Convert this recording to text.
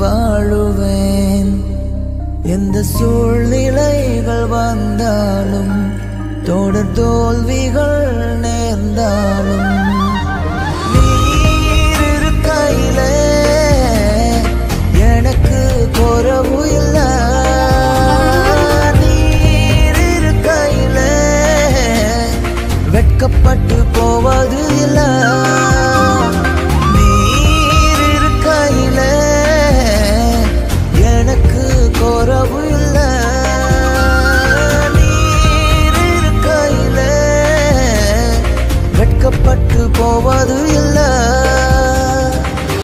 வாழுவேன். எந்த சூழ்நிலைகள் வந்தாலும் தொடர் தோல்விகள் நேர்ந்தாலும் எனக்கு குறவு இல்லை. நீர் இருக்கையில வெட்கப்பட்டு போவது இல்லை. போவது